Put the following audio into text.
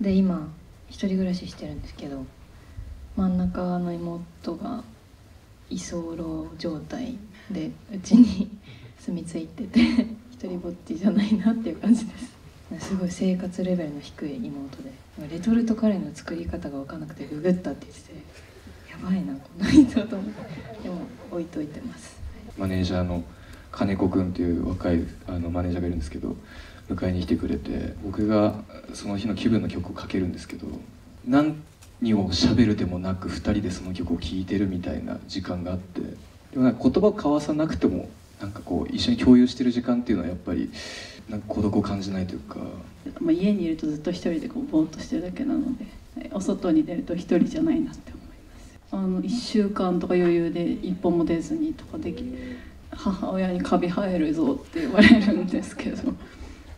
で今一人暮らししてるんですけど真ん中の妹が居候状態でうちに 住み着いてて一人ぼっちじゃないなっていう感じです。すごい生活レベルの低い妹でレトルトカレーの作り方が分かんなくてググったって言っててやばいなこの人と思ってでも置いといてます。マネージャーの金子君っていう若いあのマネージャーがいるんですけど迎えに来てくれて僕がその日の気分の曲をかけるんですけど何を喋るでもなく2人でその曲を聴いてるみたいな時間があってでもなんか言葉を交わさなくてもなんかこう一緒に共有してる時間っていうのはやっぱりなんか孤独を感じないというか、まあ、家にいるとずっと一人でこうぼーっとしてるだけなのでお外に出ると一人じゃないなって思います。あの1週間とか余裕で一歩も出ずにとかでき母親にカビ生えるぞって言われるんですけど。